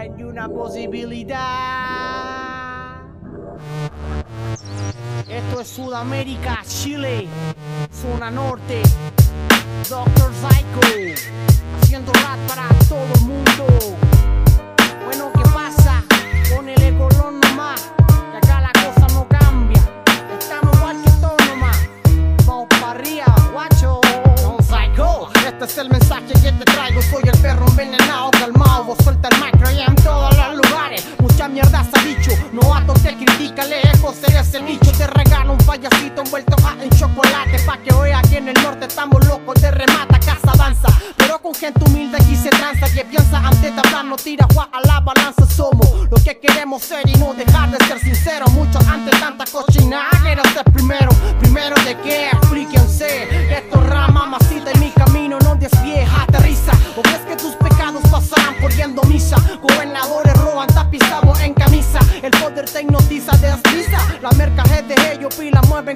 hay una posibilidad. Esto es Sudamérica, Chile, zona norte. Doctor Psycho, haciendo rap para todo el mundo. Bueno, ¿qué pasa? Con el ecolón nomás, que acá la cosa no cambia. Estamos igual que todo nomás. Vamos para arriba, este es el mensaje que te traigo. Soy el perro envenenado, calmado. Vos suelta el micro y en todos los lugares. Mucha mierda se ha dicho. Novato te critica, lejos eres el bicho. Te regalo un payasito envuelto en chocolate. Pa' que vea que en el norte estamos locos de remata, casa danza. Pero con gente humilde aquí se tranza. Que piensa antes de hablar, no tira gua a la balanza. Somos lo que queremos ser y no dejar de ser sinceros. Mucho antes tanta cochina, quiero ser primero.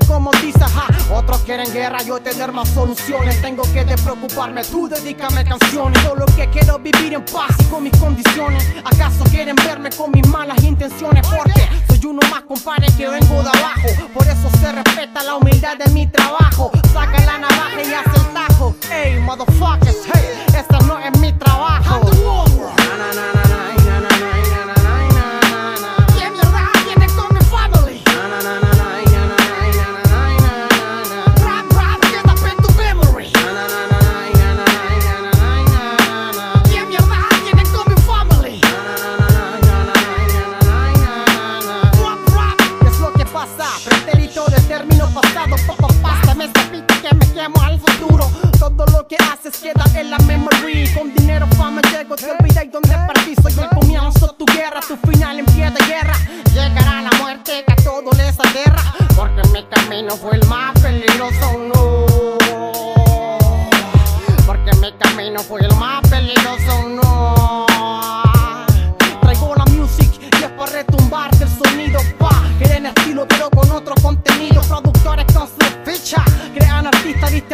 Como tiza. ja. Otros quieren guerra, yo tener más soluciones. Tengo que despreocuparme, tú dedícame canciones. Solo que quiero vivir en paz y con mis condiciones. ¿Acaso quieren verme con mis malas intenciones? Porque soy uno más, compadre, que vengo de abajo. Por eso se respeta la humildad de mi trabajo. Saca la navaja y hace el tajo. Hey, motherfuckers, Todo lo que haces queda en la memory. Con dinero, fama, llego, te olvidé donde partí. Soy el comienzo, tu guerra, tu final en pie de guerra. Llegará la muerte que a todo les aterra. Porque mi camino fue el más peligroso, no. Porque mi camino fue el más peligroso, no. Traigo la music y es para retumbarte el sonido, pa. Quieren estilo, pero con otro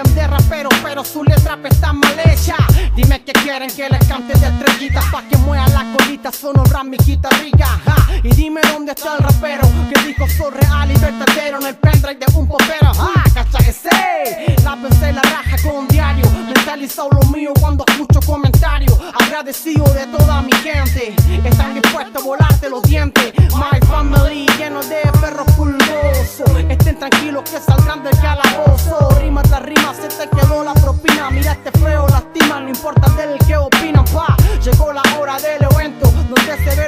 de rapero, pero su letra está mal hecha. Dime que quieren que les cante de estrellitas pa' que mueva la colita, sonorar mi guitarrilla. ja. Y dime dónde está el rapero que dijo soy real y verdadero en el pendrive de un popero. Ah, cacha ese. La pensé la raja con diario. Mentalizado lo mío cuando escucho comentarios. Agradecido de toda mi gente. Están dispuestos a volarte los dientes. My family lleno de perros pulgosos. Estén tranquilos que saldrán del calabozo.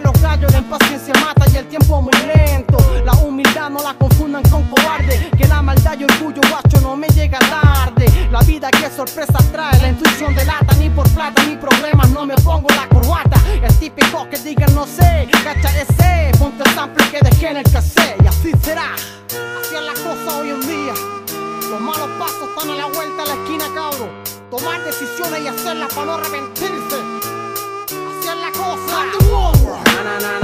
los gallos, la impaciencia mata y el tiempo muy lento. La humildad no la confundan con cobarde, que la maldad y orgullo guacho no me llega tarde. La vida que sorpresa trae, la intuición delata, ni por plata ni problemas no me pongo la corbata. Es típico que digan no sé, cacha ese, ponte el sample que dejé en el cassette y así será. Así es la cosa hoy en día. Los malos pasos están a la vuelta de la esquina, cabro. Tomar decisiones y hacerlas para no arrepentirse. Así es la cosa. na na